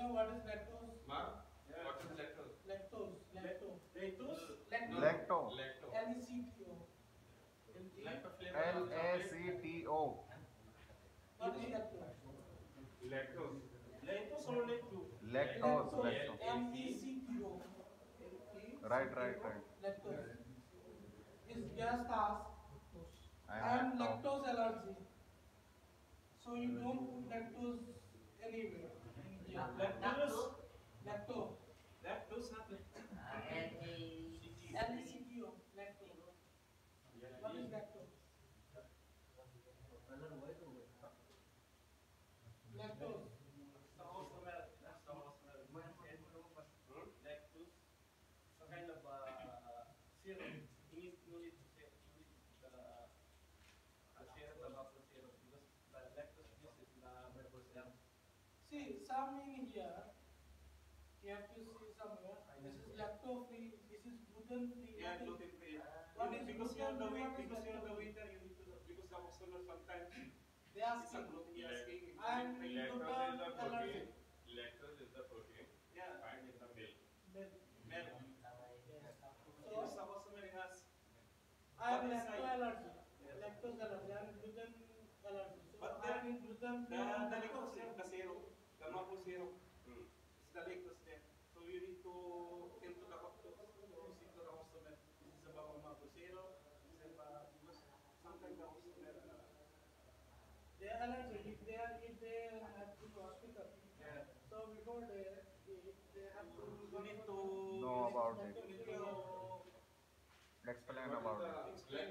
know what is lactose? Mark, what is lactose? Lactose. Lacto. Lactose? Lacto. Lacto. Lacto. L-E-C-T-O. Like the flavor L of A chocolate. C T O. What is lactose? Lactose. Lactose or lacto? Lactose. Lactose. M-E-C-T-O. Right, right, right. Lactose. Is just ask. I I am am lactose. lactose allergy. So you don't put lactose anywhere. Yeah. Lactose? Lacto. Lactose, not lactose. L-E-C-T-O. Lacto. What is lacto? Lactose. Sa Australia, sa Australia, lactose, some kind of uh, syrup. You need, you need to say, you need the, the syrup, the maple syrup, because the lactose juice is the maple syrup. See, some here, you have to see somewhere. This is lacto free. This is gluten free. Yeah, gluten free. What is because you're the gluten free? wait, What is because you're the lactose? waiter, you need to, because the customer sometimes They ask it's a me. gluten asking. I am Lactose is the protein. Lactose is the protein. Yeah, Find in the milk. Milk. So the customer has, I am What is lacto I- allergy. Lactose allergy. I am gluten allergy. So But I gluten the, free. the lactose, the syrup, the maple syrup, Hmm. It's the lactose there. So you need to tell the doctor, to see to the customer, this is about maple syrup, this is about, because sometimes the customer, uh, They are allergic. If they are, if they have to go hospital. yeah, So before they, they, they have to. you need to. Know about it. need to Explain about it. Explain